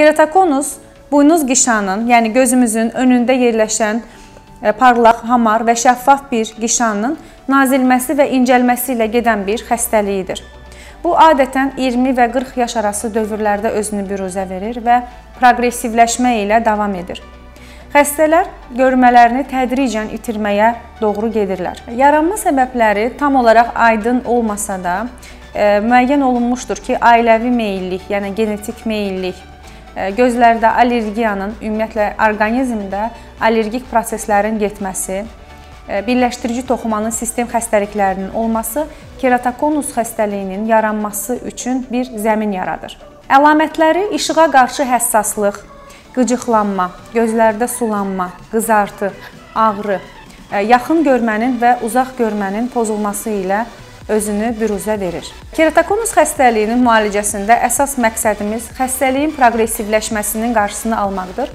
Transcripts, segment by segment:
Keratokonus buynuz qişanın, yəni gözümüzün önündə yerləşən e, parlaq, hamar və şəffaf bir qişanın nazilməsi və incəlməsi ilə gedən bir xəstəliyidir. Bu adətən 20 və 40 yaş arası dövrlərdə özünü büruzə verir və proqressivləşmə ilə davam edir. Xəstələr görmələrini tədricən itirməyə doğru gedirlər. Yaranma səbəbləri tam olaraq aydın olmasa da, e, müəyyən olunmuşdur ki, ailəvi meyllik, yəni genetik meyllik, gözlərdə allergiyanın, ümumiyyətlə orqanizmdə allergik proseslərin getməsi, e, birləşdirici toxumanın sistem xəstəliklərinin olması keratokonus xəstəliyinin yaranması üçün bir zəmin yaradır. Əlamətləri işığa qarşı həssaslıq, qıcıqlanma, gözlərdə sulanma, qızartı, ağrı, e, yaxın görmənin və uzaq görmənin pozulması ilə özünü büruzə verir. Keratokonus xəstəliyinin müalicəsində əsas məqsədimiz xəstəliyin proqressivləşməsinin qarşısını almaqdır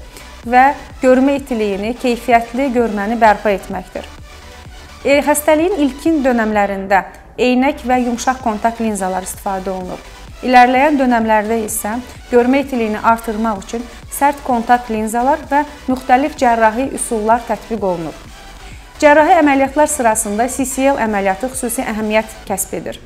və görmə itiliyini, keyfiyyətli görməni bərpa etməkdir. E, xəstəliyin ilkin dönəmlərində eynək və yumşaq kontakt linzalar istifadə olunur. İlərləyən dönəmlərdə isə görmə itiliyini artırmaq üçün sərt kontakt linzalar və müxtəlif cərrahi üsullar tətbiq olunur. Cərrahi əməliyyatlar sırasında CCL əməliyyatı xüsusi əhəmiyyət kəsb edir.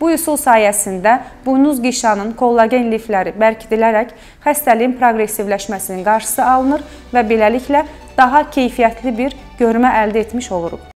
Bu üsul sayəsində buynuz qişanın kollagen lifləri bərkidilərək xəstəliyin proqressivləşməsinin qarşısı alınır və beləliklə daha keyfiyyətli bir görmə əldə etmiş oluruq.